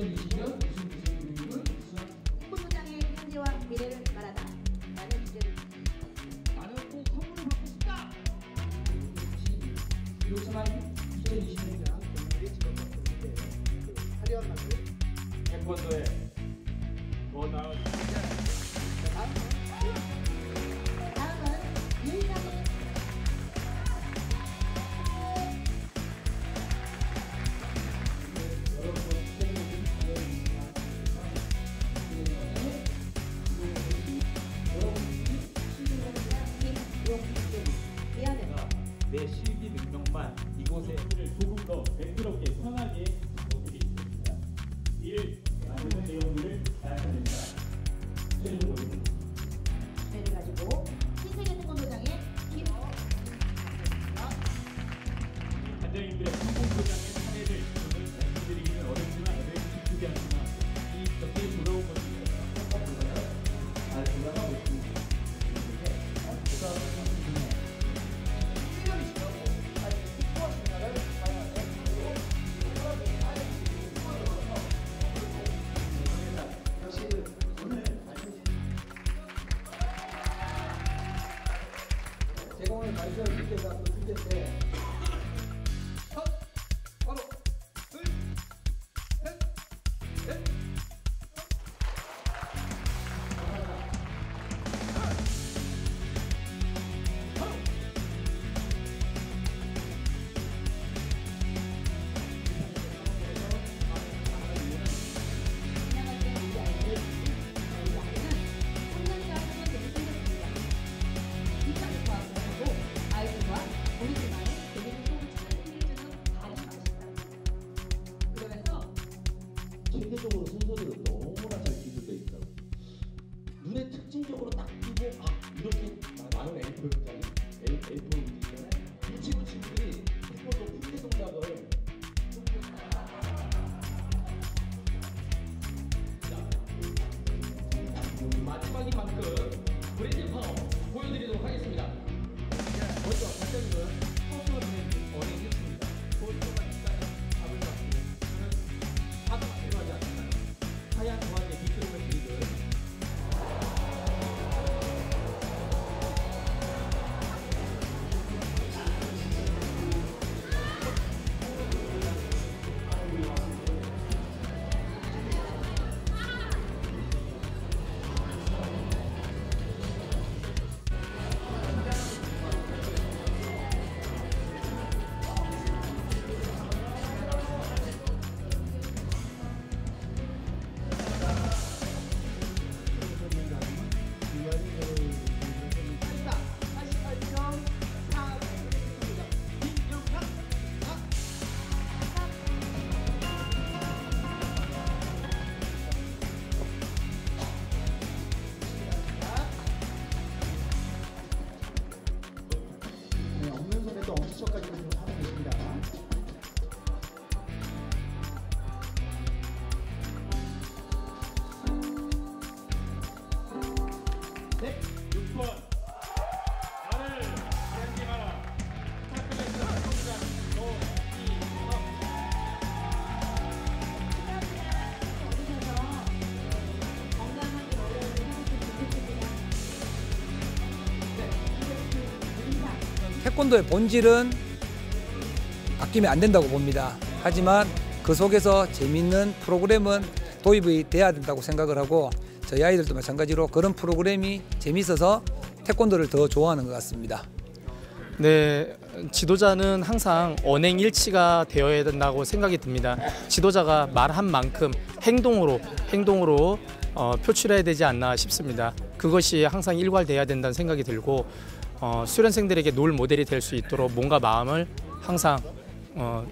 2020년 무슨 무슨 교육을 본부장의 현재와 미래를 말하다 라는 주제를 나는 꼭 선물을 받고 싶다. 2020년에 대한 동물이 집어넣었는데 그 화려한 말을 태권도에 더 나은 3D 능력만 이곳의 일을 조금 더 매끄럽게 편하게 부탁드리겠습니다. 일, 만드는 내용들을 다양화됩니다. 최종 모입니다. 제가 오늘 가르쳐 줄 주제 체계적으로 순서대로 너무나 잘 기술되어 있더라고요. 눈에 특징적으로 딱 띄고 아 이렇게 많은 A4 영상이 A4 태권도의 본질은 아끼면 안 된다고 봅니다. 하지만 그 속에서 재밌는 프로그램은 도입이 돼야 된다고 생각을 하고 저희 아이들도 마찬가지로 그런 프로그램이 재밌어서 태권도를 더 좋아하는 것 같습니다. 네, 지도자는 항상 언행일치가 되어야 된다고 생각이 듭니다. 지도자가 말한 만큼 행동으로 행동으로 어, 표출해야 되지 않나 싶습니다. 그것이 항상 일괄돼야 된다는 생각이 들고 어, 수련생들에게 놀 모델이 될 수 있도록 몸과 마음을 항상 어,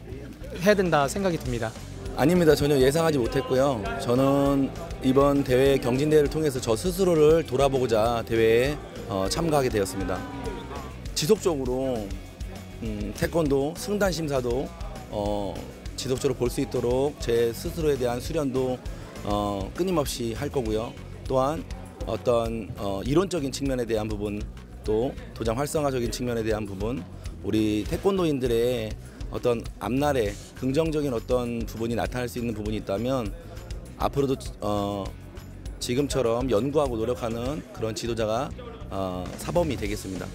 해야 된다 생각이 듭니다. 아닙니다. 전혀 예상하지 못했고요. 저는 이번 대회 경진대회를 통해서 저 스스로를 돌아보고자 대회에 어, 참가하게 되었습니다. 지속적으로 음, 태권도 승단 심사도 어, 지속적으로 볼 수 있도록 제 스스로에 대한 수련도 어, 끊임없이 할 거고요. 또한 어떤 어, 이론적인 측면에 대한 부분 또 도장 활성화적인 측면에 대한 부분 우리 태권도인들의 어떤 앞날에 긍정적인 어떤 부분이 나타날 수 있는 부분이 있다면 앞으로도 어, 지금처럼 연구하고 노력하는 그런 지도자가 어, 사범이 되겠습니다.